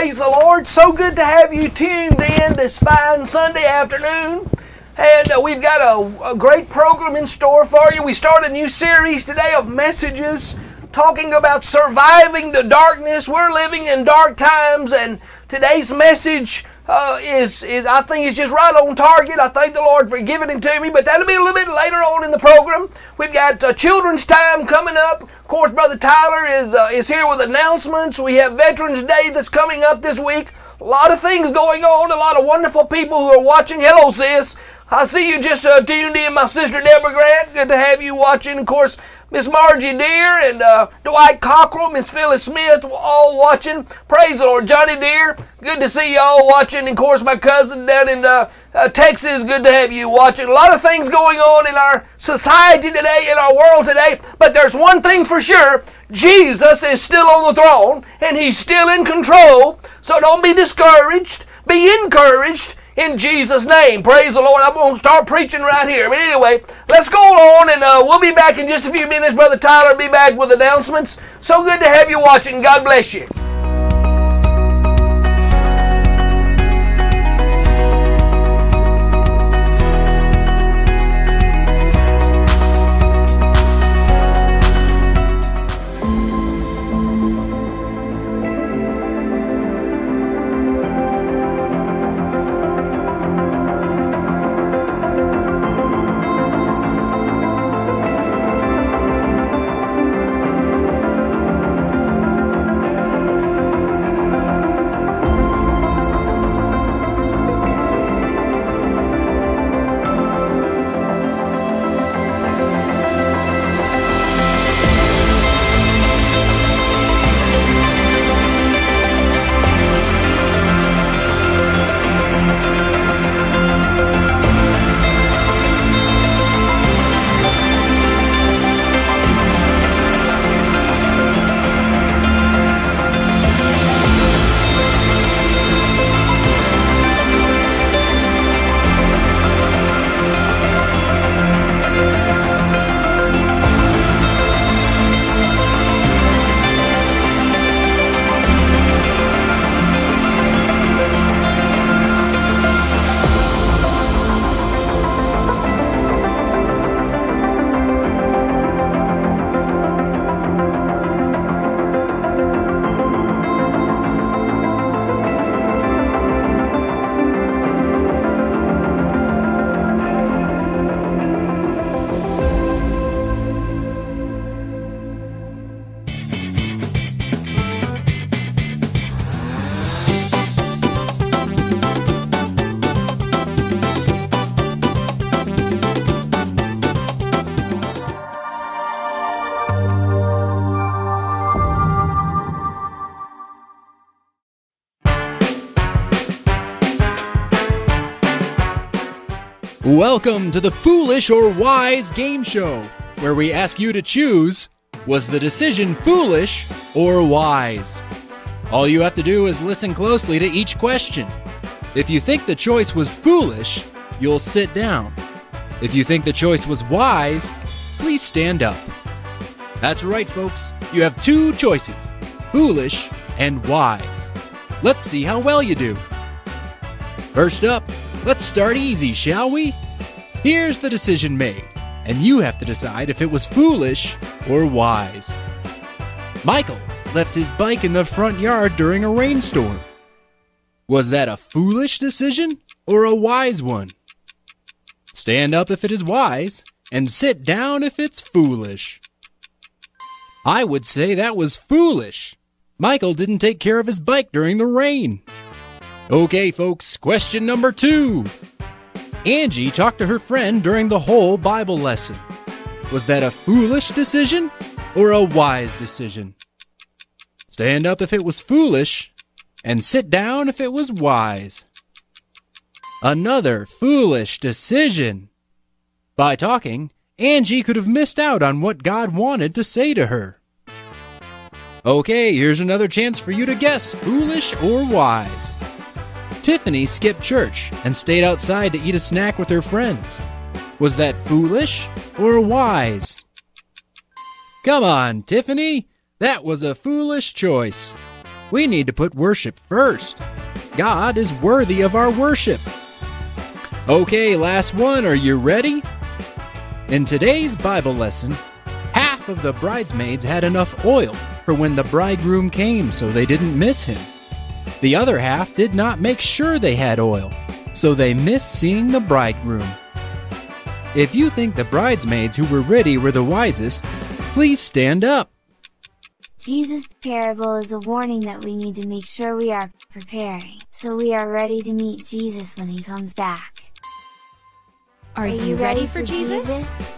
praise the Lord. So good to have you tuned in this fine Sunday afternoon. And uh, we've got a, a great program in store for you. We start a new series today of messages talking about surviving the darkness. We're living in dark times, and today's message uh, is is I think is just right on target. I thank the Lord for giving it to me, but that'll be a little bit later on in the program. We've got uh, children's time coming up. Of course, Brother Tyler is uh, is here with announcements. We have Veterans Day that's coming up this week. A lot of things going on. A lot of wonderful people who are watching. Hello, sis. I see you just uh, tuned in, my sister Deborah Grant. Good to have you watching. Of course, Miss Margie Deer and uh, Dwight Cockrell, Miss Phyllis Smith, all watching. Praise the Lord. Johnny Deer, good to see you all watching. And of course, my cousin down in uh, uh, Texas, good to have you watching. A lot of things going on in our society today, in our world today. But there's one thing for sure Jesus is still on the throne and he's still in control. So don't be discouraged, be encouraged in Jesus' name. Praise the Lord. I'm going to start preaching right here. But anyway, let's go on and uh, we'll be back in just a few minutes. Brother Tyler will be back with announcements. So good to have you watching. God bless you. Welcome to the Foolish or Wise Game Show, where we ask you to choose was the decision foolish or wise? All you have to do is listen closely to each question. If you think the choice was foolish, you'll sit down. If you think the choice was wise, please stand up. That's right, folks. You have two choices foolish and wise. Let's see how well you do. First up, let's start easy, shall we? Here's the decision made, and you have to decide if it was foolish or wise. Michael left his bike in the front yard during a rainstorm. Was that a foolish decision or a wise one? Stand up if it is wise, and sit down if it's foolish. I would say that was foolish. Michael didn't take care of his bike during the rain. Okay, folks, question number two. Angie talked to her friend during the whole Bible lesson. Was that a foolish decision or a wise decision? Stand up if it was foolish, and sit down if it was wise. Another foolish decision. By talking, Angie could have missed out on what God wanted to say to her. Okay, here's another chance for you to guess foolish or wise. Tiffany skipped church and stayed outside to eat a snack with her friends. Was that foolish or wise? Come on, Tiffany. That was a foolish choice. We need to put worship first. God is worthy of our worship. Okay, last one. Are you ready? In today's Bible lesson, half of the bridesmaids had enough oil for when the bridegroom came so they didn't miss him. The other half did not make sure they had oil, so they missed seeing the bridegroom. If you think the bridesmaids who were ready were the wisest, please stand up. Jesus' parable is a warning that we need to make sure we are preparing, so we are ready to meet Jesus when he comes back. Are, you ready for Jesus?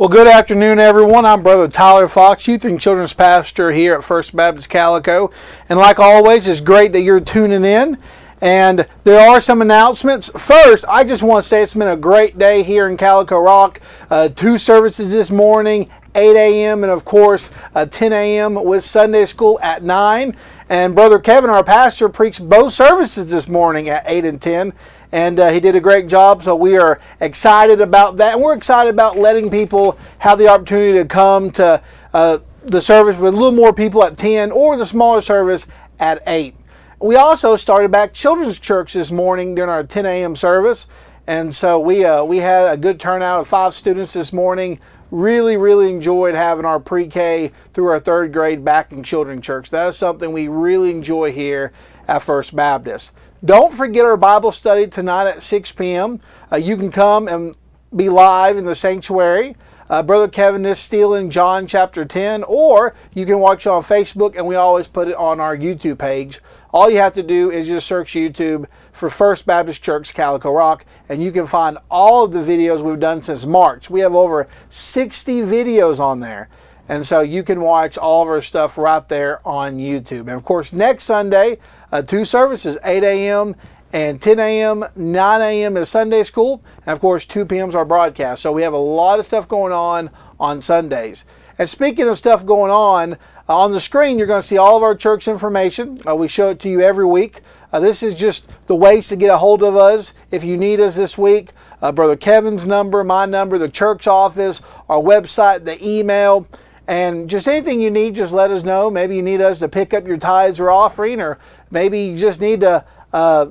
Well, good afternoon, everyone. I'm Brother Tyler Fox, Youth and Children's Pastor here at First Baptist Calico. And like always, it's great that you're tuning in. And there are some announcements. First, I just want to say it's been a great day here in Calico Rock. Uh, two services this morning, 8 a.m. and of course uh, 10 a.m. with Sunday school at 9. And Brother Kevin, our pastor, preached both services this morning at 8 and 10 and uh, he did a great job. So we are excited about that, and we're excited about letting people have the opportunity to come to uh, the service with a little more people at 10 or the smaller service at 8. We also started back children's church this morning during our 10 a.m. service, and so we uh, we had a good turnout of five students this morning. Really, really enjoyed having our pre-K through our third grade back in children's church. That is something we really enjoy here at First Baptist. Don't forget our Bible study tonight at 6 p.m. Uh, you can come and be live in the sanctuary. Uh, Brother Kevin is stealing John chapter 10, or you can watch it on Facebook, and we always put it on our YouTube page. All you have to do is just search YouTube for First Baptist Church Calico Rock, and you can find all of the videos we've done since March. We have over 60 videos on there. And so you can watch all of our stuff right there on YouTube. And of course, next Sunday, uh, two services 8 a.m. and 10 a.m., 9 a.m. is Sunday school. And of course, 2 p.m. is our broadcast. So we have a lot of stuff going on on Sundays. And speaking of stuff going on, uh, on the screen, you're going to see all of our church information. Uh, we show it to you every week. Uh, this is just the ways to get a hold of us if you need us this week. Uh, Brother Kevin's number, my number, the church office, our website, the email. And just anything you need, just let us know. Maybe you need us to pick up your tithes or offering, or maybe you just need to uh,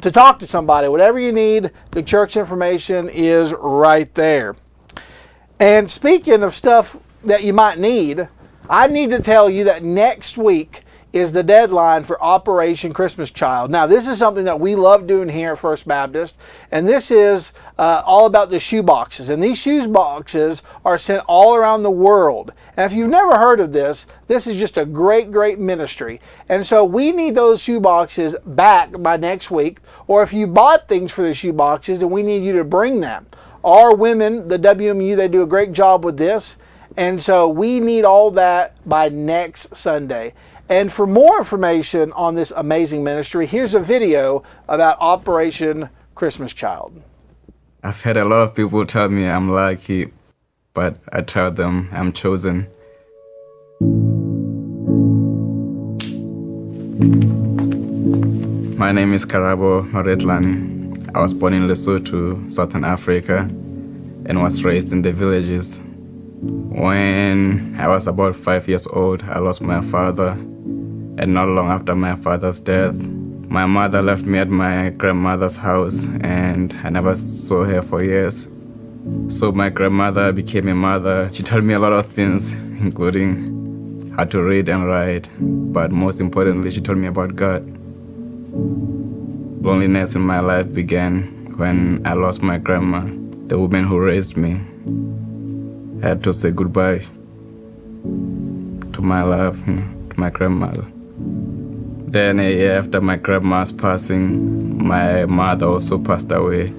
to talk to somebody. Whatever you need, the church information is right there. And speaking of stuff that you might need, I need to tell you that next week is the deadline for Operation Christmas Child. Now, this is something that we love doing here at First Baptist, and this is uh, all about the shoe boxes. And these shoe boxes are sent all around the world. And if you've never heard of this, this is just a great, great ministry. And so we need those shoe boxes back by next week, or if you bought things for the shoe boxes, then we need you to bring them. Our women, the WMU, they do a great job with this. And so we need all that by next Sunday. And for more information on this amazing ministry, here's a video about Operation Christmas Child. I've had a lot of people tell me I'm lucky, but I tell them I'm chosen. My name is Karabo Noretlani. I was born in Lesotho, Southern Africa, and was raised in the villages. When I was about five years old, I lost my father and not long after my father's death, my mother left me at my grandmother's house and I never saw her for years. So my grandmother became a mother. She taught me a lot of things, including how to read and write, but most importantly, she taught me about God. Loneliness in my life began when I lost my grandma, the woman who raised me. I had to say goodbye to my love, to my grandmother. Then a year after my grandma's passing, my mother also passed away.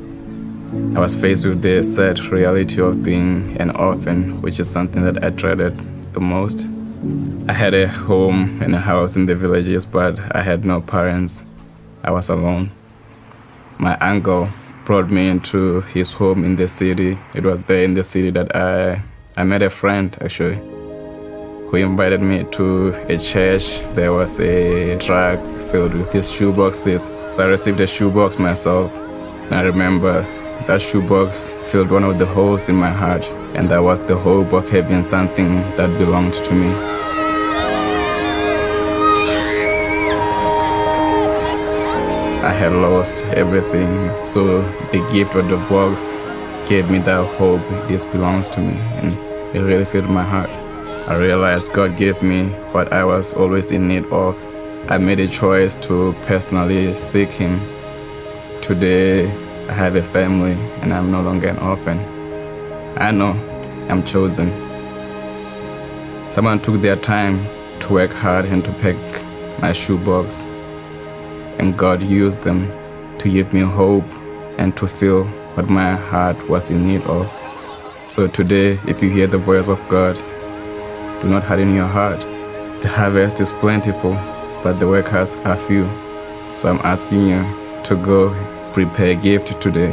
I was faced with the sad reality of being an orphan, which is something that I dreaded the most. I had a home and a house in the villages, but I had no parents. I was alone. My uncle brought me into his home in the city. It was there in the city that I, I met a friend actually who invited me to a church. There was a truck filled with these shoeboxes. I received a shoebox myself. I remember that shoebox filled one of the holes in my heart, and that was the hope of having something that belonged to me. I had lost everything, so the gift of the box gave me that hope. This belongs to me, and it really filled my heart. I realized God gave me what I was always in need of. I made a choice to personally seek Him. Today, I have a family and I'm no longer an orphan. I know I'm chosen. Someone took their time to work hard and to pack my shoebox and God used them to give me hope and to feel what my heart was in need of. So today, if you hear the voice of God, do not harden your heart. The harvest is plentiful, but the workers are few. So I'm asking you to go prepare a gift today,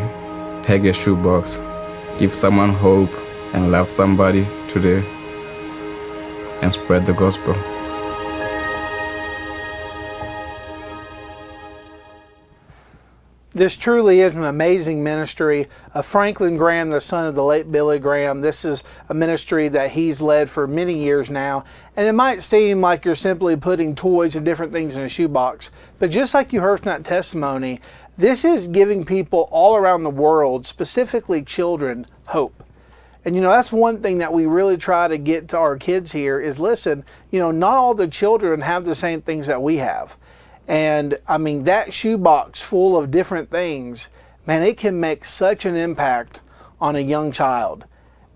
pack a shoebox, give someone hope, and love somebody today, and spread the gospel. This truly is an amazing ministry. Uh, Franklin Graham, the son of the late Billy Graham, this is a ministry that he's led for many years now. And it might seem like you're simply putting toys and different things in a shoebox, but just like you heard from that testimony, this is giving people all around the world, specifically children, hope. And you know, that's one thing that we really try to get to our kids here is listen, you know, not all the children have the same things that we have. And I mean, that shoebox full of different things, man, it can make such an impact on a young child.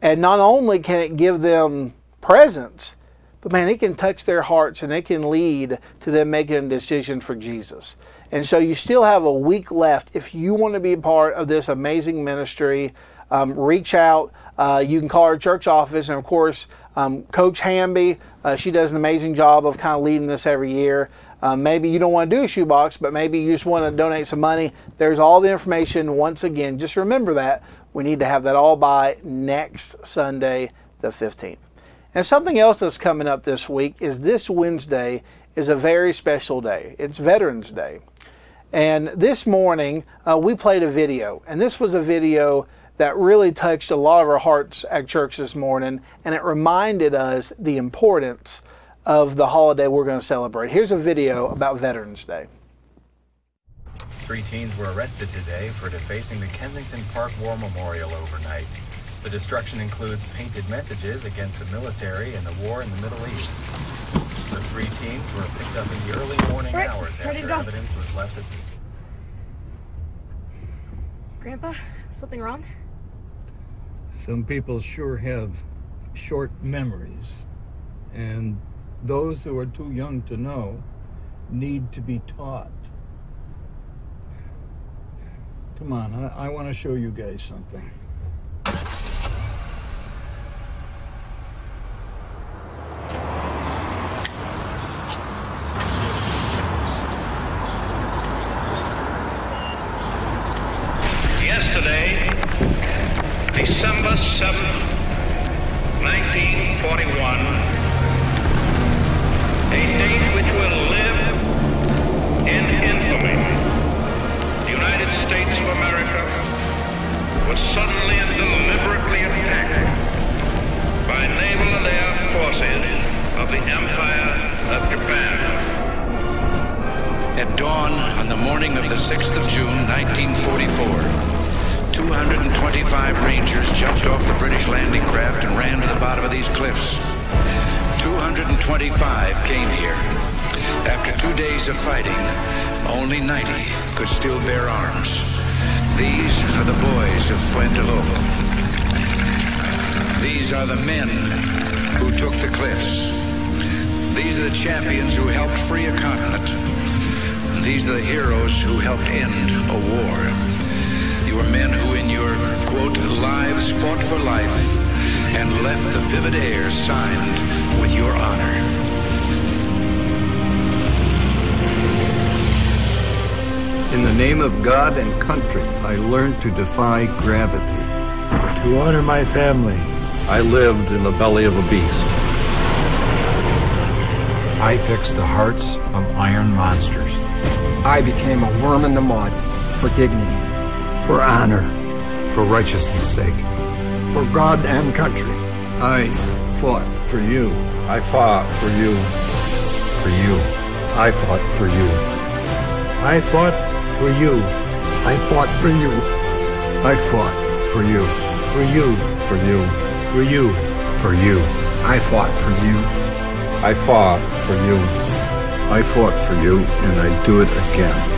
And not only can it give them presents, but man, it can touch their hearts and it can lead to them making a decision for Jesus. And so you still have a week left. If you want to be a part of this amazing ministry, um, reach out. Uh, you can call our church office. And of course, um, Coach Hamby, uh, she does an amazing job of kind of leading this every year. Uh, maybe you don't want to do a shoebox, but maybe you just want to donate some money. There's all the information. Once again, just remember that we need to have that all by next Sunday, the 15th. And something else that's coming up this week is this Wednesday is a very special day. It's Veterans Day. And this morning, uh, we played a video, and this was a video that really touched a lot of our hearts at church this morning, and it reminded us the importance of the holiday we're going to celebrate. Here's a video about Veterans Day. Three teens were arrested today for defacing the Kensington Park War Memorial overnight. The destruction includes painted messages against the military and the war in the Middle East. The three teens were picked up in the early morning Right, hours after evidence was left at the scene. Grandpa, something wrong? Some people sure have short memories, and those who are too young to know need to be taught. Come on, I, I want to show you guys something. And country, I learned to defy gravity. To honor my family, I lived in the belly of a beast. I fixed the hearts of iron monsters. I became a worm in the mud for dignity, for honor, for righteousness' sake, for God and country. I fought for you. I fought for you. For you. I fought for you. I fought for you. I fought for you. I fought for you. For you. For you. For you. For you. I fought for you. I fought for you. I fought for you, and I do it again.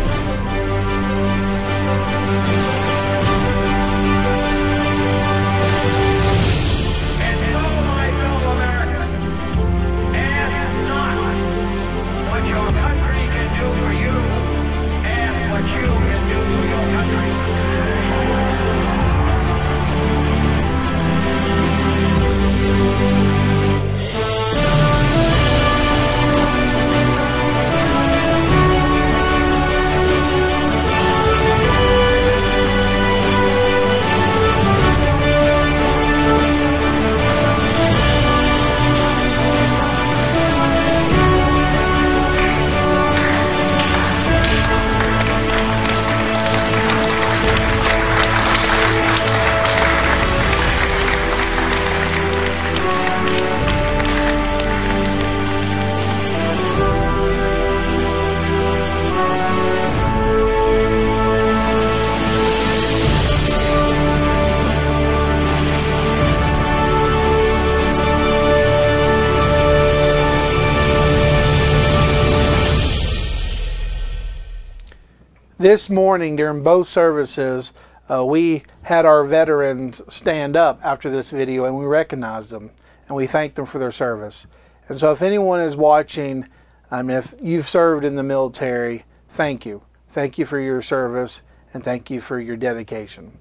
This morning during both services, uh, we had our veterans stand up after this video and we recognized them and we thanked them for their service. And so, if anyone is watching, I mean, if you've served in the military, thank you. Thank you for your service and thank you for your dedication.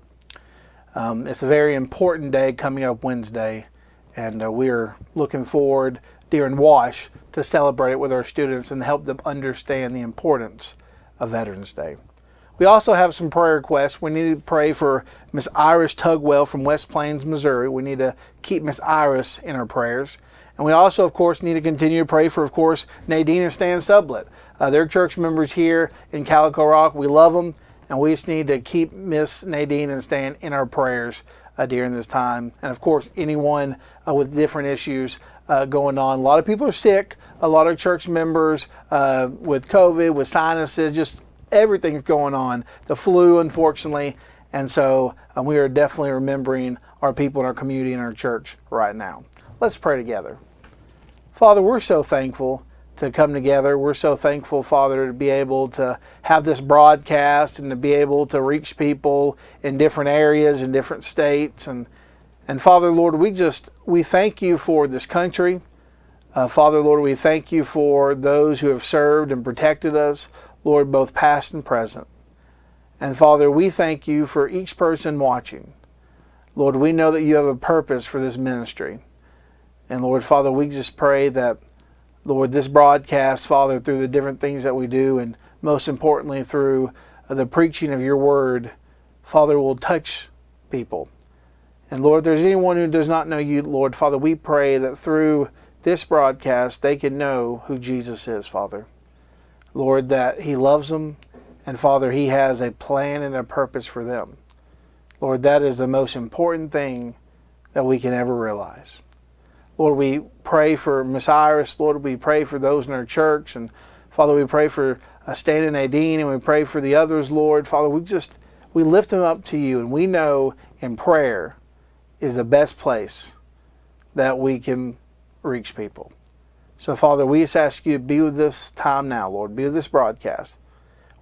Um, it's a very important day coming up Wednesday, and uh, we're looking forward during WASH to celebrate it with our students and help them understand the importance of Veterans Day. We also have some prayer requests. We need to pray for Miss Iris Tugwell from West Plains, Missouri. We need to keep Miss Iris in our prayers. And we also, of course, need to continue to pray for, of course, Nadine and Stan Sublet. Uh, they're church members here in Calico Rock. We love them, and we just need to keep Miss Nadine and Stan in our prayers uh, during this time. And of course, anyone uh, with different issues uh, going on. A lot of people are sick. A lot of church members uh, with COVID, with sinuses, just everything's going on. The flu, unfortunately. And so um, we are definitely remembering our people in our community and our church right now. Let's pray together. Father, we're so thankful to come together. We're so thankful, Father, to be able to have this broadcast and to be able to reach people in different areas in different states. And, and Father, Lord, we just, we thank you for this country. Uh, Father, Lord, we thank you for those who have served and protected us. Lord, both past and present. And Father, we thank you for each person watching. Lord, we know that you have a purpose for this ministry. And Lord, Father, we just pray that, Lord, this broadcast, Father, through the different things that we do, and most importantly through the preaching of your word, Father, will touch people. And Lord, if there's anyone who does not know you, Lord, Father, we pray that through this broadcast they can know who Jesus is, Father. Lord, that He loves them, and Father, He has a plan and a purpose for them. Lord, that is the most important thing that we can ever realize. Lord, we pray for Miss Iris. Lord, we pray for those in our church. And Father, we pray for Stan and Nadine, and we pray for the others, Lord. Father, we just, we lift them up to you, and we know in prayer is the best place that we can reach people. So, Father, we just ask you to be with this time now, Lord. Be with this broadcast.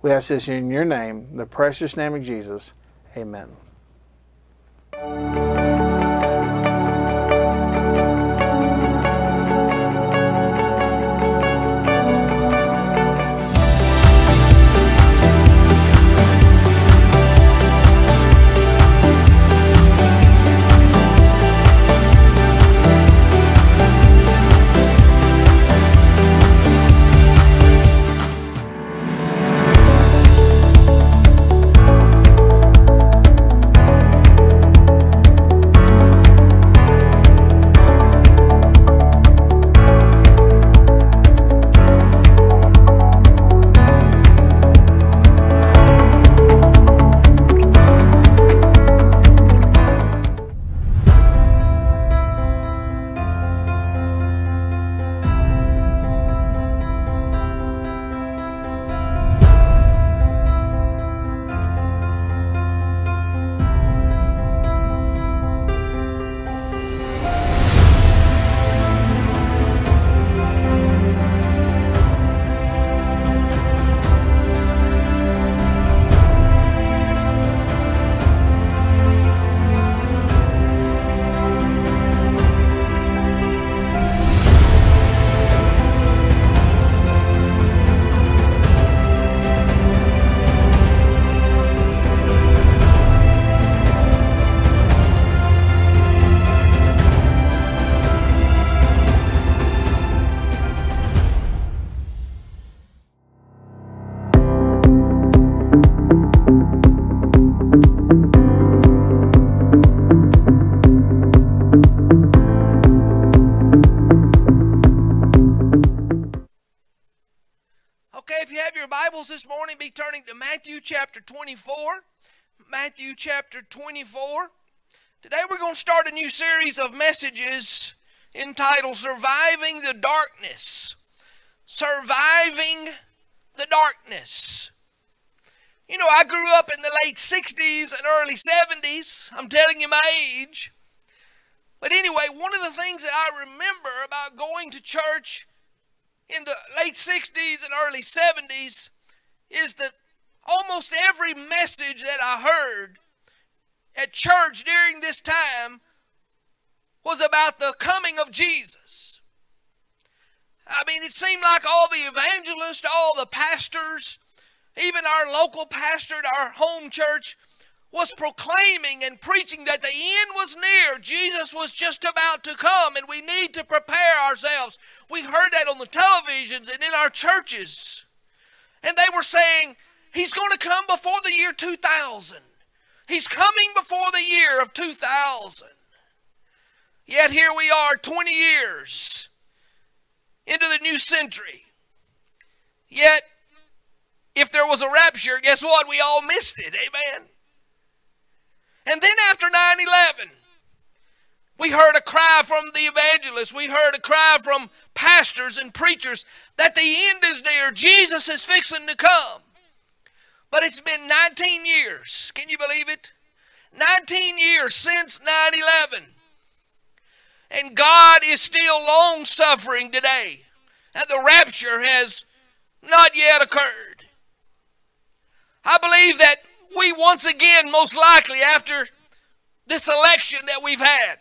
We ask this in your name, the precious name of Jesus. Amen. 24. Today we're going to start a new series of messages entitled Surviving the Darkness. Surviving the Darkness. You know, I grew up in the late 60s and early 70s. I'm telling you my age. But anyway, one of the things that I remember about going to church in the late 60s and early 70s is that almost every message that I heard at church during this time was about the coming of Jesus. I mean, it seemed like all the evangelists, all the pastors, even our local pastor at our home church was proclaiming and preaching that the end was near. Jesus was just about to come, and we need to prepare ourselves. We heard that on the televisions and in our churches. And they were saying, He's going to come before the year 2000. He's coming before the year of 2000. Yet here we are 20 years into the new century. Yet, if there was a rapture, guess what? We all missed it. Amen. And then after 9 11, we heard a cry from the evangelists. We heard a cry from pastors and preachers that the end is near. Jesus is fixing to come. But it's been 19 years. Can you believe it? 19 years since 9 11. And God is still long suffering today. And the rapture has not yet occurred. I believe that we once again, most likely after this election that we've had,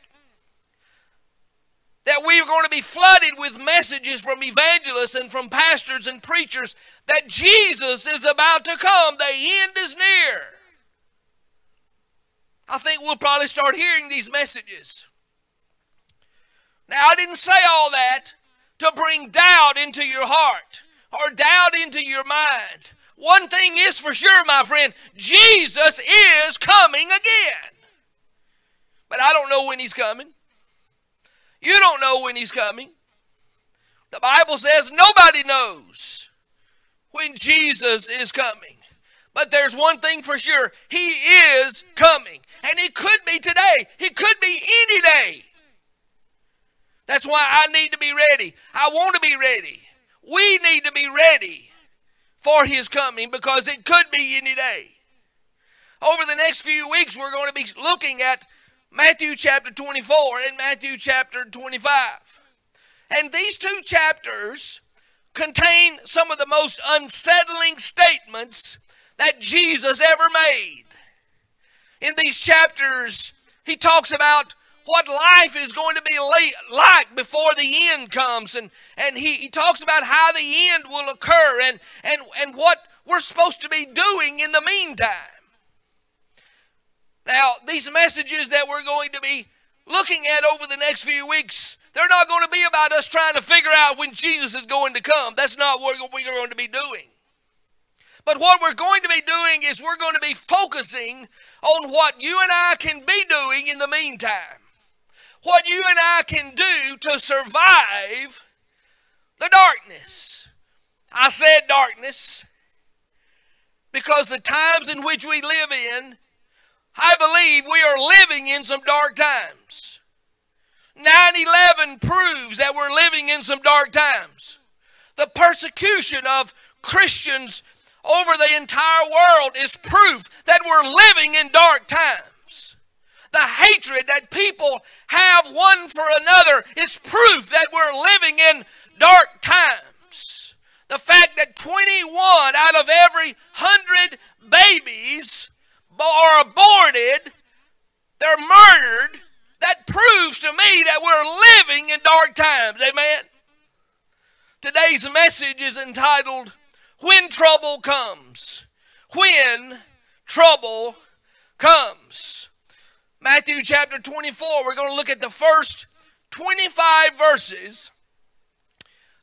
that we're going to be flooded with messages from evangelists and from pastors and preachers that Jesus is about to come. The end is near. I think we'll probably start hearing these messages. Now, I didn't say all that to bring doubt into your heart or doubt into your mind. One thing is for sure, my friend Jesus is coming again. But I don't know when he's coming. You don't know when he's coming. The Bible says nobody knows when Jesus is coming. But there's one thing for sure He is coming. And He could be today, He could be any day. That's why I need to be ready. I want to be ready. We need to be ready for his coming because it could be any day. Over the next few weeks, we're going to be looking at Matthew chapter 24 and Matthew chapter 25. And these two chapters contain some of the most unsettling statements that Jesus ever made. In these chapters, he talks about what life is going to be like before the end comes. And, and he, he talks about how the end will occur and, and, and what we're supposed to be doing in the meantime. Now, these messages that we're going to be looking at over the next few weeks, they're not going to be about us trying to figure out when Jesus is going to come. That's not what we're going to be doing. But what we're going to be doing is we're going to be focusing on what you and I can be doing in the meantime what you and I can do to survive the darkness. I said darkness because the times in which we live in, I believe we are living in some dark times. 9 11 proves that we're living in some dark times. The persecution of Christians over the entire world is proof that we're living in dark times the hatred that people have one for another is proof that we're living in dark times. The fact that 21 out of every 100 babies they're murdered, that proves to me that we're living in dark times. Amen. Today's message is entitled When Trouble Comes. When Trouble Comes. Matthew chapter 24, we're going to look at the first 25 verses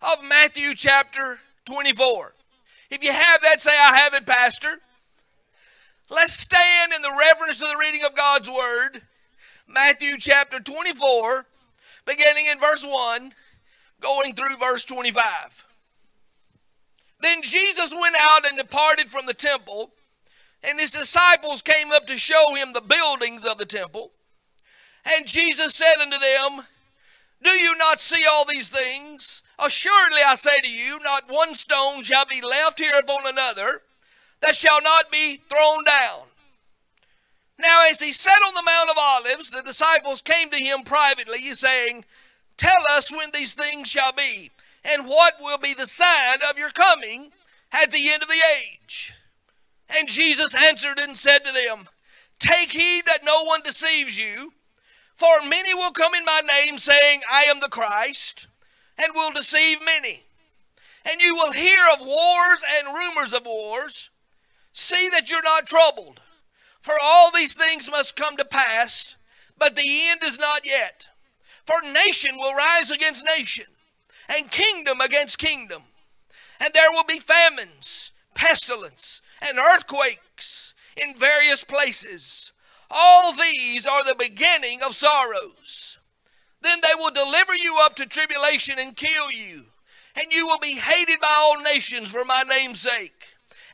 of Matthew chapter 24. If you have that, say, I have it, Pastor. Let's stand in the reverence of the reading of God's Word. Matthew chapter 24, beginning in verse 1, going through verse 25. Then Jesus went out and departed from the temple, and his disciples came up to show him the buildings of the temple. And Jesus said unto them, Do you not see all these things? Assuredly I say to you, not one stone shall be left here upon another that shall not be thrown down. Now, as he sat on the Mount of Olives, the disciples came to him privately, saying, Tell us when these things shall be, and what will be the sign of your coming at the end of the age? And Jesus answered and said to them, Take heed that no one deceives you, for many will come in my name, saying, I am the Christ, and will deceive many. And you will hear of wars and rumors of wars. See that you're not troubled, for all these things must come to pass, but the end is not yet. For nation will rise against nation, and kingdom against kingdom. And there will be famines, pestilence, and earthquakes in various places. All these are the beginning of sorrows. Then they will deliver you up to tribulation and kill you, and you will be hated by all nations for my name's sake.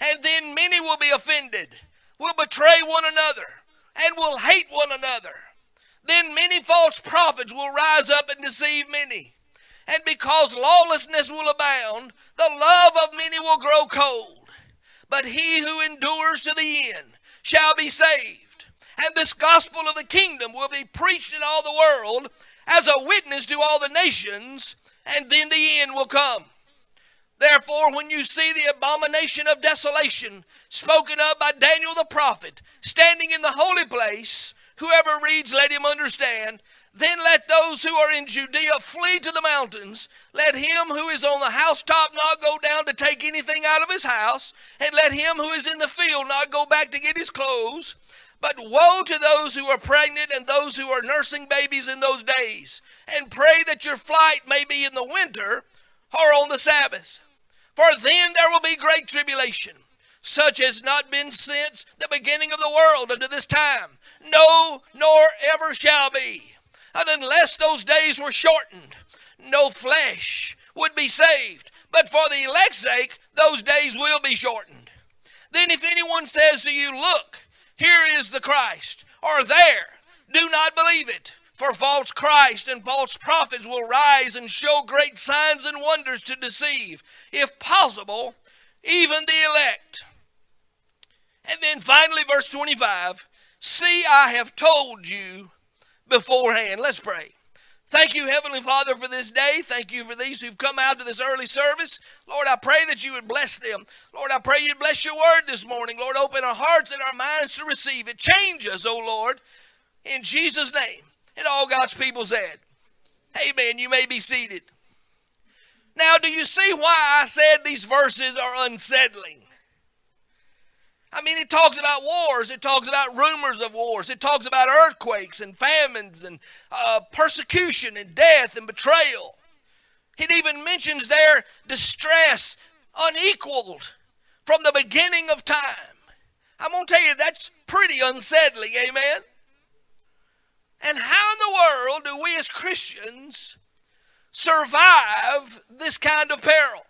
And then many will be offended, will betray one another, and will hate one another. Then many false prophets will rise up and deceive many. And because lawlessness will abound, the love of many will grow cold. But he who endures to the end shall be saved. And this gospel of the kingdom will be preached in all the world as a witness to all the nations, and then the end will come. Therefore, when you see the abomination of desolation spoken of by Daniel the prophet standing in the holy place, whoever reads, let him understand. Then let those who are in Judea flee to the mountains. Let him who is on the housetop not go down to take anything out of his house, and let him who is in the field not go back to get his clothes. But woe to those who are pregnant and those who are nursing babies in those days, and pray that your flight may be in the winter or on the Sabbath. For then there will be great tribulation, such as not been since the beginning of the world unto this time, no, nor ever shall be. And unless those days were shortened, no flesh would be saved. But for the elect's sake, those days will be shortened. Then if anyone says to you, Look, here is the Christ, or there, do not believe it. For false Christ and false prophets will rise and show great signs and wonders to deceive, if possible, even the elect. And then finally, verse 25 See, I have told you beforehand. Let's pray. Thank you, Heavenly Father, for this day. Thank you for these who've come out to this early service. Lord, I pray that you would bless them. Lord, I pray you'd bless your word this morning. Lord, open our hearts and our minds to receive it. Change us, O Lord, in Jesus' name. And all God's people said, Amen. You may be seated. Now, do you see why I said these verses are unsettling? I mean, it talks about wars. It talks about rumors of wars. It talks about earthquakes and famines and uh, persecution and death and betrayal. It even mentions their distress unequaled from the beginning of time. I'm going to tell you, that's pretty unsettling, amen? And how in the world do we as Christians survive this kind of peril?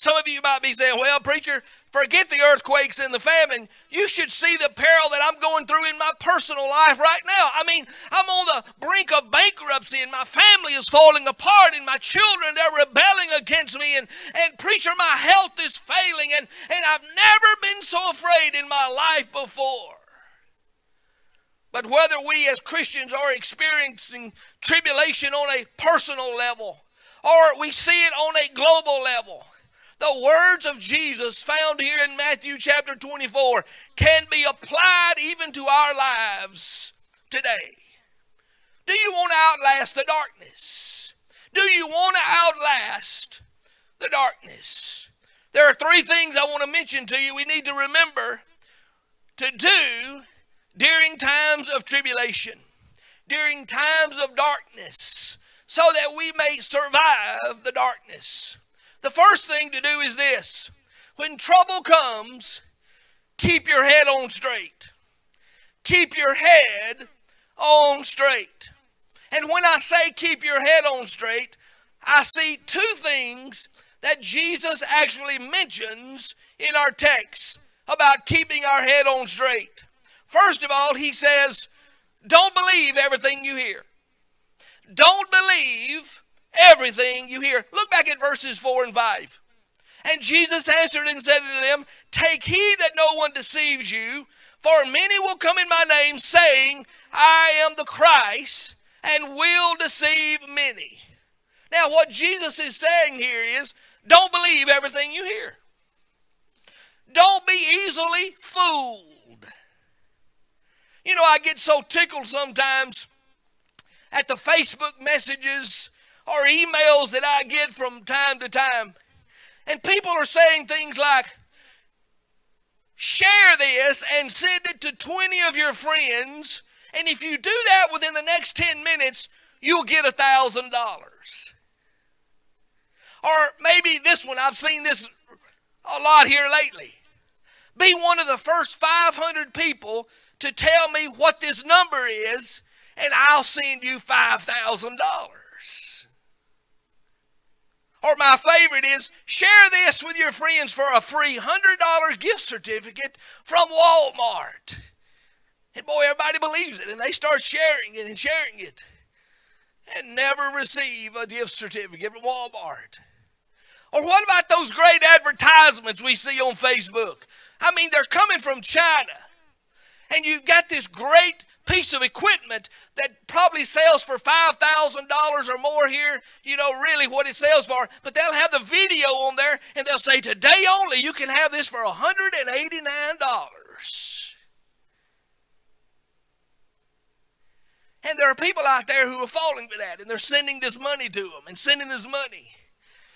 Some of you might be saying, well, preacher, forget the earthquakes and the famine. You should see the peril that I'm going through in my personal life right now. I mean, I'm on the brink of bankruptcy and my family is falling apart and my children, they're rebelling against me. And, and preacher, my health is failing and, and I've never been so afraid in my life before. But whether we as Christians are experiencing tribulation on a personal level or we see it on a global level, the words of Jesus found here in Matthew chapter 24 can be applied even to our lives today. Do you want to outlast the darkness? Do you want to outlast the darkness? There are three things I want to mention to you we need to remember to do during times of tribulation, during times of darkness, so that we may survive the darkness. The first thing to do is this when trouble comes, keep your head on straight. Keep your head on straight. And when I say keep your head on straight, I see two things that Jesus actually mentions in our text about keeping our head on straight. First of all, he says, Don't believe everything you hear. Don't believe everything you hear. Look back at verses 4 and 5. And Jesus answered and said to them, Take heed that no one deceives you, for many will come in my name, saying, I am the Christ, and will deceive many. Now, what Jesus is saying here is don't believe everything you hear. Don't be easily fooled. You know, I get so tickled sometimes at the Facebook messages or emails that I get from time to time. And people are saying things like, share this and send it to 20 of your friends. And if you do that within the next 10 minutes, you'll get a $1,000. Or maybe this one, I've seen this a lot here lately. Be one of the first 500 people to tell me what this number is, and I'll send you $5,000. Or my favorite is share this with your friends for a free $100 gift certificate from Walmart. And boy, everybody believes it, and they start sharing it and sharing it and never receive a gift certificate from Walmart. Or what about those great advertisements we see on Facebook? I mean, they're coming from China. And you've got this great piece of equipment that probably sells for $5,000 or more here, you know, really what it sells for. But they'll have the video on there and they'll say, today only you can have this for $189. And there are people out there who are falling for that and they're sending this money to them and sending this money.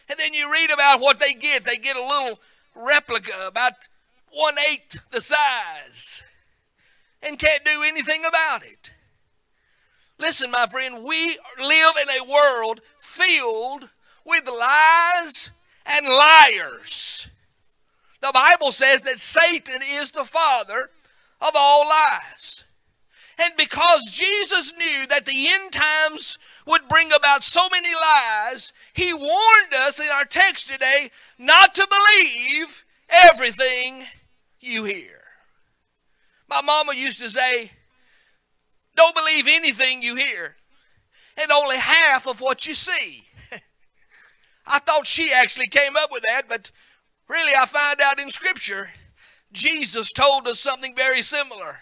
And then you read about what they get. They get a little replica about one eighth the size and can't do anything about it. Listen, my friend, we live in a world filled with lies and liars. The Bible says that Satan is the father of all lies. And because Jesus knew that the end times would bring about so many lies, he warned us in our text today not to believe everything you hear. My mama used to say, Don't believe anything you hear, and only half of what you see. I thought she actually came up with that, but really I find out in Scripture, Jesus told us something very similar.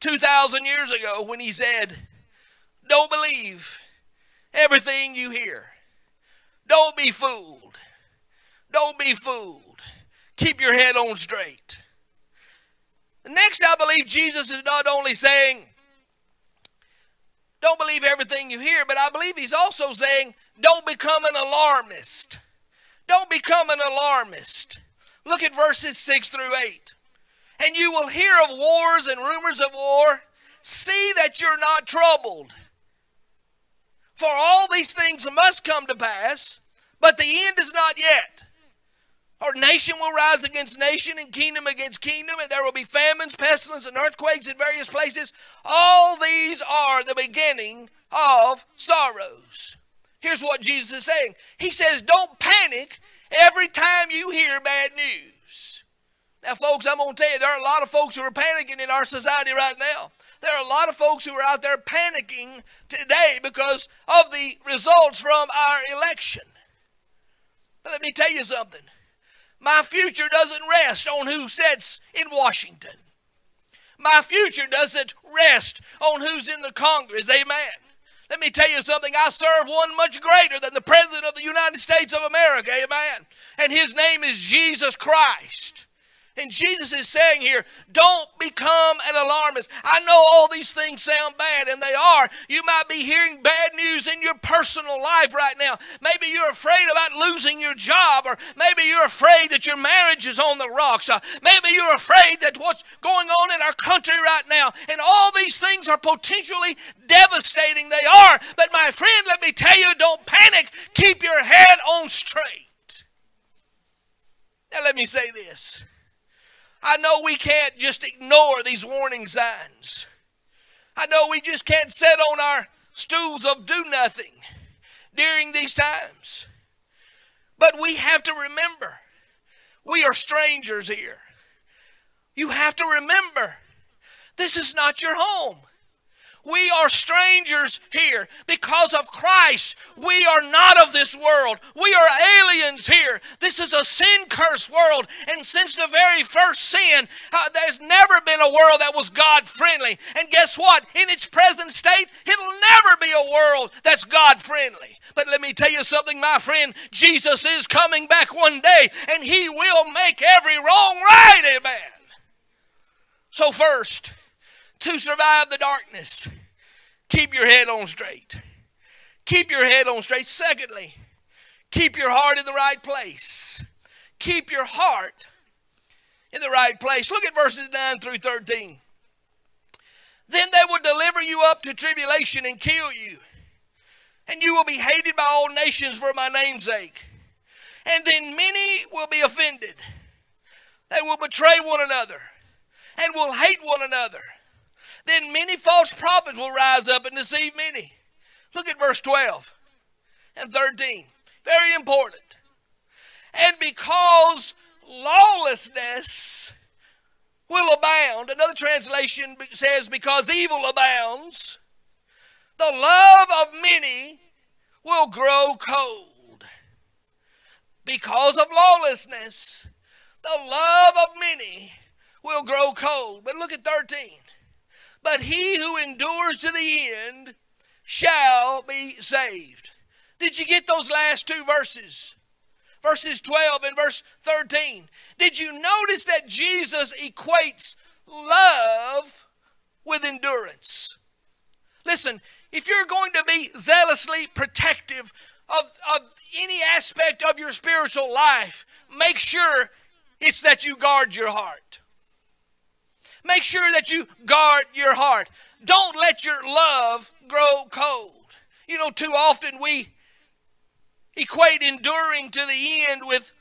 2,000 years ago when he said, Don't believe everything you hear. Don't be fooled. Don't be fooled. Keep your head on straight. Next, I believe Jesus is not only saying, don't believe everything you hear, but I believe he's also saying, don't become an alarmist. Don't become an alarmist. Look at verses 6 through 8. And you will hear of wars and rumors of war. See that you're not troubled. For all these things must come to pass, but the end is not yet. Or nation will rise against nation and kingdom against kingdom, and there will be famines, pestilence, and earthquakes in various places. All these are the beginning of sorrows. Here's what Jesus is saying He says, Don't panic every time you hear bad news. Now, folks, I'm going to tell you, there are a lot of folks who are panicking in our society right now. There are a lot of folks who are out there panicking today because of the results from our election. But let me tell you something. My future doesn't rest on who sits in Washington. My future doesn't rest on who's in the Congress. Amen. Let me tell you something. I serve one much greater than the President of the United States of America. Amen. And his name is Jesus Christ. And Jesus is saying here, don't become an alarmist. I know all these things sound bad, and they are. You might be hearing bad news in your personal life right now. Maybe you're afraid about losing your job, or maybe you're afraid that your marriage is on the rocks. Uh, maybe you're afraid that what's going on in our country right now, and all these things are potentially devastating. They are. But my friend, let me tell you, don't panic. Keep your head on straight. Now, let me say this. I know we can't just ignore these warning signs. I know we just can't sit on our stools of do nothing during these times. But we have to remember we are strangers here. You have to remember this is not your home. We are strangers here because of Christ. We are not of this world. We are aliens here. This is a sin cursed world. And since the very first sin, uh, there's never been a world that was God friendly. And guess what? In its present state, it'll never be a world that's God friendly. But let me tell you something, my friend. Jesus is coming back one day and he will make every wrong right. Amen. So, first, to survive the darkness, keep your head on straight. Keep your head on straight. Secondly, keep your heart in the right place. Keep your heart in the right place. Look at verses 9 through 13. Then they will deliver you up to tribulation and kill you, and you will be hated by all nations for my name's sake. And then many will be offended. They will betray one another and will hate one another. Then many false prophets will rise up and deceive many. Look at verse 12 and 13. Very important. And because lawlessness will abound, another translation says, because evil abounds, the love of many will grow cold. Because of lawlessness, the love of many will grow cold. But look at 13. But he who endures to the end shall be saved. Did you get those last two verses? Verses 12 and verse 13. Did you notice that Jesus equates love with endurance? Listen, if you're going to be zealously protective of, of any aspect of your spiritual life, make sure it's that you guard your heart. Make sure that you guard your heart. Don't let your love grow cold. You know, too often we equate enduring to the end with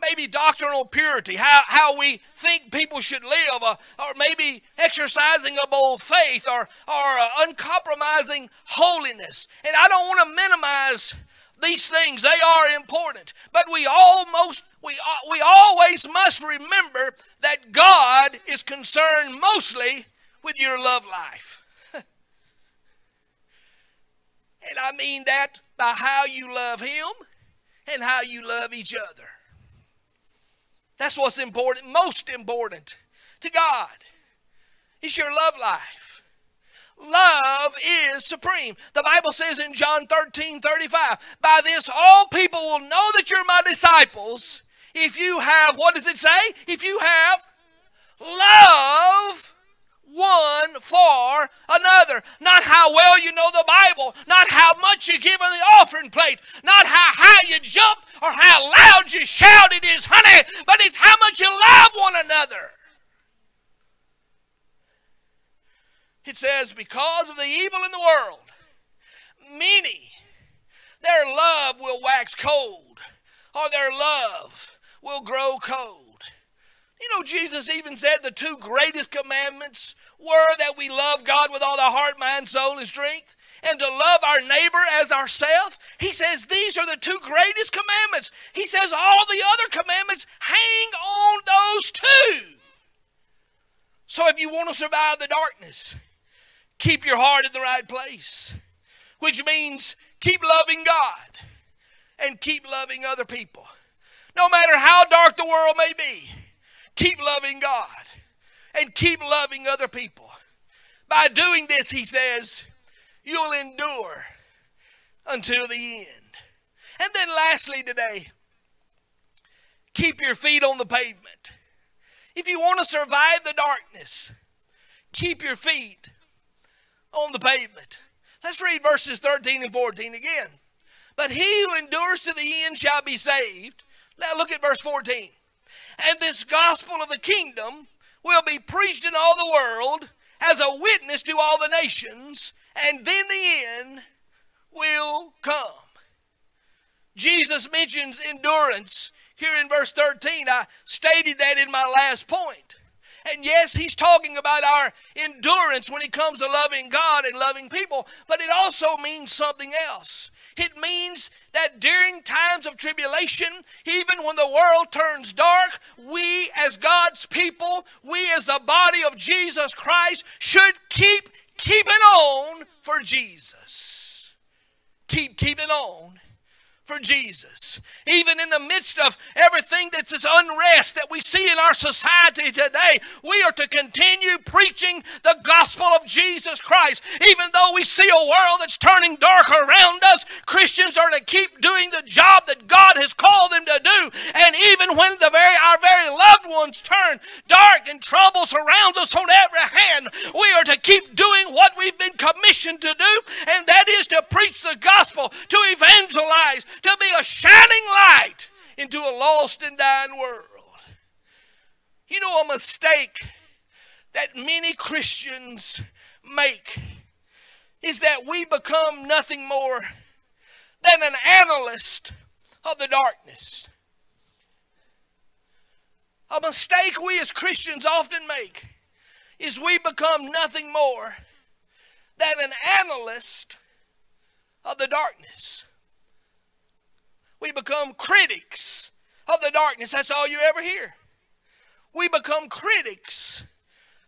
maybe doctrinal purity, how, how we think people should live, uh, or maybe exercising a bold faith, or, or uh, uncompromising holiness. And I don't want to minimize these things, they are important. But we almost, we, we always must remember that God is concerned mostly with your love life. and I mean that by how you love Him and how you love each other. That's what's important, most important to God. Is your love life. Love is supreme. The Bible says in John 13 35, by this all people will know that you're my disciples if you have, what does it say? If you have love one for another. Not how well you know the Bible, not how much you give on the offering plate, not how high you jump or how loud you shout it is, honey, but it's how much you love one another. It says, because of the evil in the world, many, their love will wax cold, or their love will grow cold. You know, Jesus even said the two greatest commandments were that we love God with all our heart, mind, soul, and strength, and to love our neighbor as ourself. He says these are the two greatest commandments. He says all the other commandments hang on those two. So if you want to survive the darkness, keep your heart in the right place, which means keep loving God and keep loving other people. No matter how dark the world may be, keep loving God and keep loving other people. By doing this, he says, you'll endure until the end. And then, lastly, today, keep your feet on the pavement. If you want to survive the darkness, keep your feet on the pavement. Let's read verses 13 and 14 again. But he who endures to the end shall be saved. Now look at verse 14. And this gospel of the kingdom will be preached in all the world as a witness to all the nations, and then the end will come. Jesus mentions endurance here in verse 13. I stated that in my last point. And yes, he's talking about our endurance when it comes to loving God and loving people, but it also means something else. It means that during times of tribulation, even when the world turns dark, we as God's people, we as the body of Jesus Christ, should keep keeping on for Jesus. Keep keeping on for Jesus. Even in the midst of everything that's this unrest that we see in our society today, we are to continue preaching the gospel of Jesus Christ. Even though we see a world that's turning dark around us, Christians are to keep doing the job that God has called them to do. And even when the very our very loved ones turn dark and trouble surrounds us on every hand, we are to keep doing what we've been commissioned to do, and that is to preach the gospel, to evangelize, to be a shining light into a lost and dying world. You know, a mistake that many Christians make is that we become nothing more than an analyst of the darkness. A mistake we as Christians often make is we become nothing more than an analyst of the darkness. We become critics of the darkness. That's all you ever hear. We become critics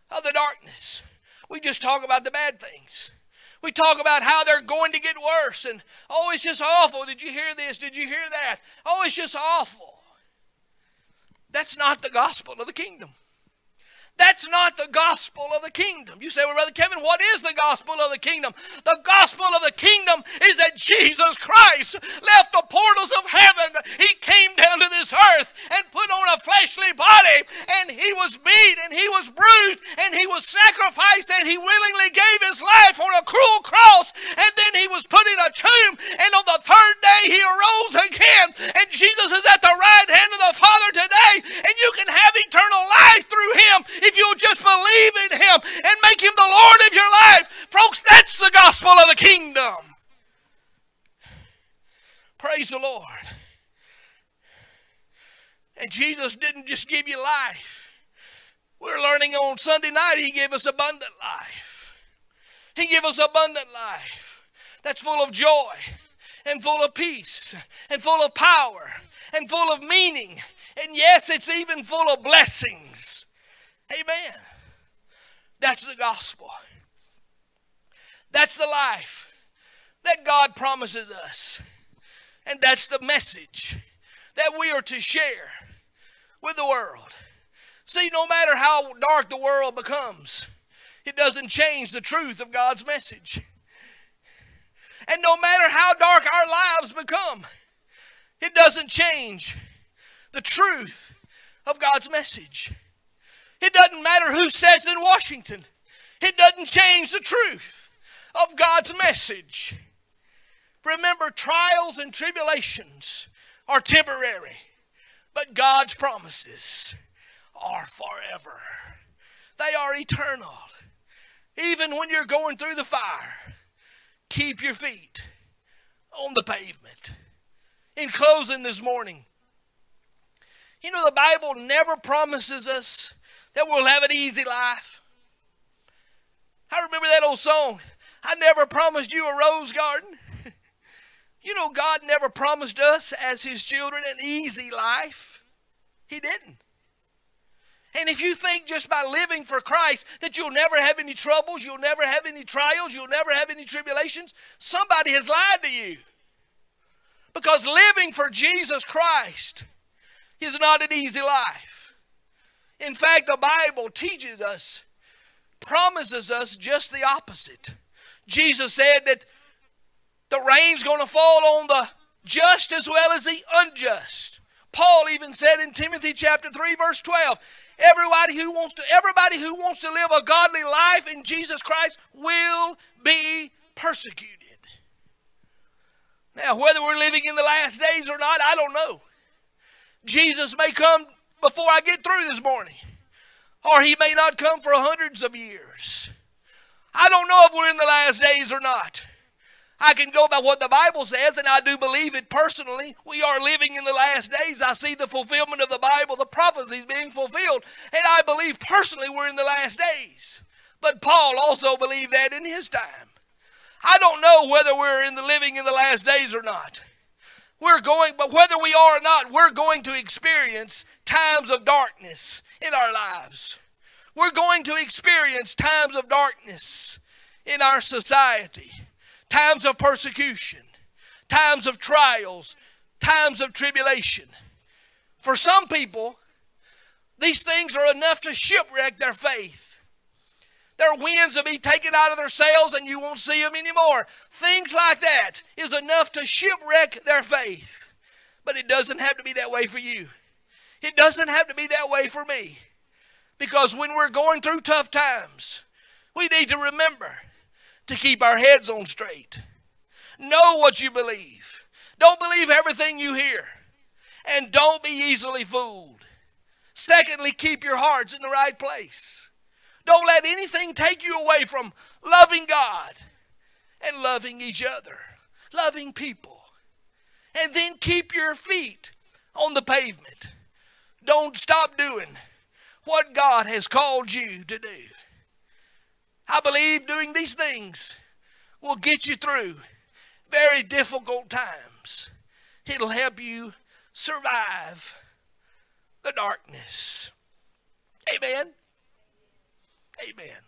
of the darkness. We just talk about the bad things. We talk about how they're going to get worse and, oh, it's just awful. Did you hear this? Did you hear that? Oh, it's just awful. That's not the gospel of the kingdom. That's not the gospel of the kingdom. You say, well, Brother Kevin, what is the gospel of the kingdom? The gospel of the kingdom is that Jesus Christ left the portals of heaven. He came down to this earth and put on a fleshly body, and he was beat, and he was bruised, and he was sacrificed, and he willingly gave his life on a cruel cross, and then he was put in a tomb, and on the third day he arose again. And Jesus is at the right hand of the Father today, and you can have eternal life through him if you'll just believe in Him and make Him the Lord of your life. Folks, that's the gospel of the kingdom. Praise the Lord. And Jesus didn't just give you life. We're learning on Sunday night, He gave us abundant life. He gave us abundant life that's full of joy and full of peace and full of power and full of meaning. And yes, it's even full of blessings. Amen. That's the gospel. That's the life that God promises us. And that's the message that we are to share with the world. See, no matter how dark the world becomes, it doesn't change the truth of God's message. And no matter how dark our lives become, it doesn't change the truth of God's message. It doesn't matter who sits in Washington, it doesn't change the truth of God's message. Remember, trials and tribulations are temporary, but God's promises are forever. They are eternal. Even when you're going through the fire, keep your feet on the pavement. In closing this morning, you know, the Bible never promises us that we'll have an easy life. I remember that old song, I never promised you a rose garden. you know, God never promised us as His children an easy life. He didn't. And if you think just by living for Christ that you'll never have any troubles, you'll never have any trials, you'll never have any tribulations, somebody has lied to you. Because living for Jesus Christ is not an easy life. In fact, the Bible teaches us, promises us just the opposite. Jesus said that the rain's going to fall on the just as well as the unjust. Paul even said in Timothy chapter 3 verse 12, everybody who wants to everybody who wants to live a godly life in Jesus Christ will be persecuted. Now, whether we're living in the last days or not, I don't know. Jesus may come before I get through this morning. Or he may not come for hundreds of years. I don't know if we're in the last days or not. I can go by what the Bible says, and I do believe it personally. We are living in the last days. I see the fulfillment of the Bible, the prophecies being fulfilled, and I believe personally we're in the last days. But Paul also believed that in his time. I don't know whether we're in the living in the last days or not. We're going, but whether we are or not, we're going to experience times of darkness in our lives. We're going to experience times of darkness in our society times of persecution, times of trials, times of tribulation. For some people, these things are enough to shipwreck their faith. Their winds will be taken out of their sails and you won't see them anymore. Things like that is enough to shipwreck their faith. But it doesn't have to be that way for you. It doesn't have to be that way for me. Because when we're going through tough times, we need to remember to keep our heads on straight. Know what you believe. Don't believe everything you hear. And don't be easily fooled. Secondly, keep your hearts in the right place. Don't let anything take you away from loving God and loving each other, loving people. And then keep your feet on the pavement. Don't stop doing what God has called you to do. I believe doing these things will get you through very difficult times. It'll help you survive the darkness. Amen. Amen.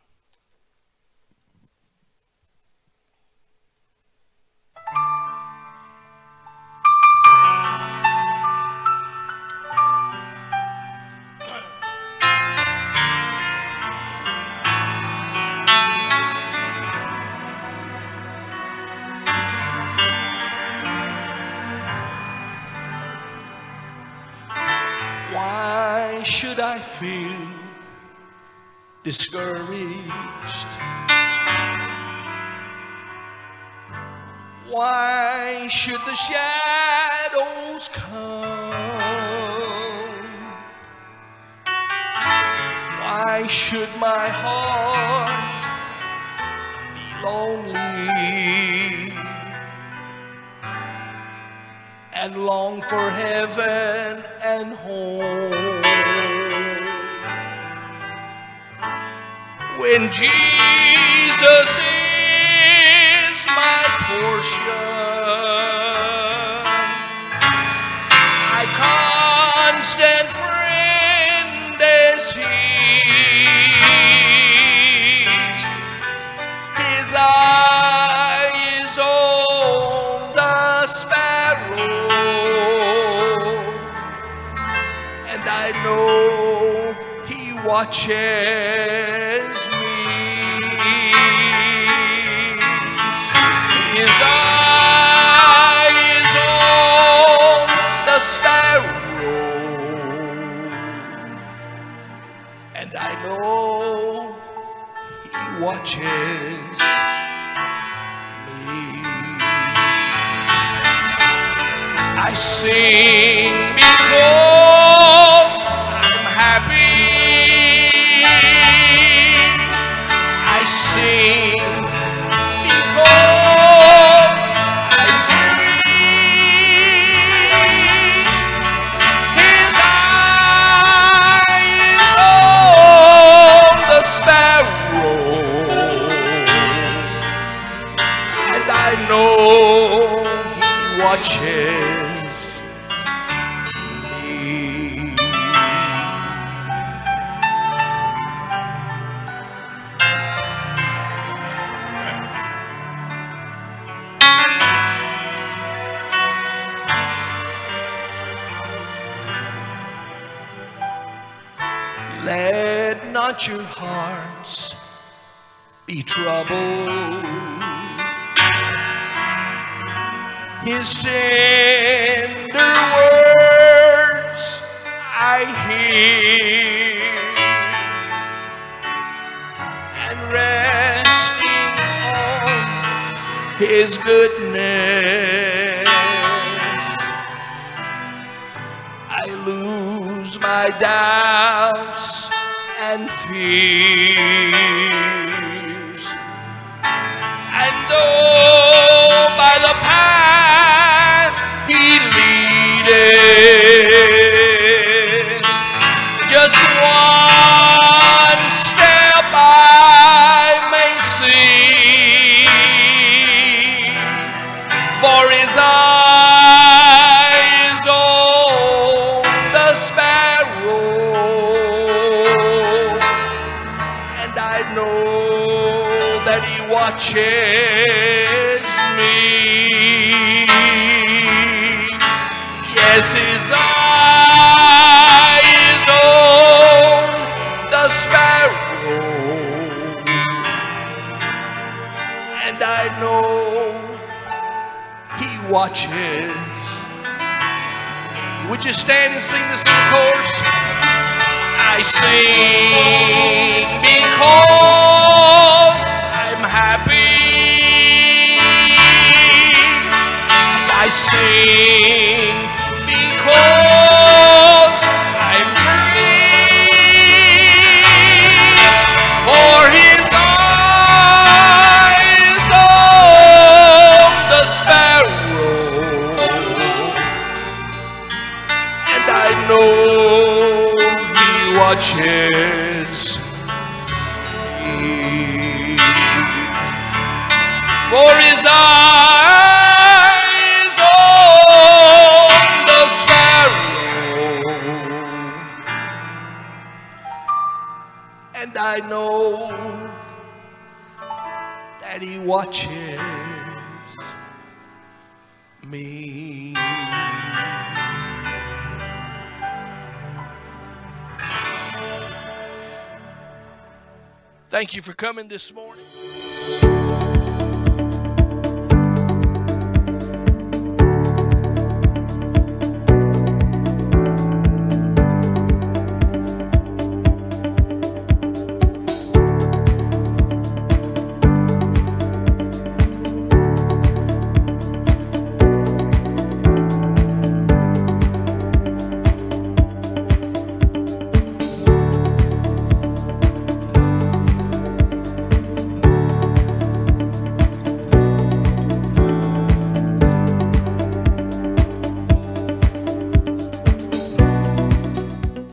Why should I feel discouraged? Why should the shadows come? Why should my heart be lonely and long for heaven and home? When Jesus is my portion, my constant friend is He. His eye is on the sparrow, and I know He watches not your hearts be troubled. His tender words I hear, and resting on His goodness, I lose my doubts and stand and sing this new chorus? I sing. Thank you for coming this morning.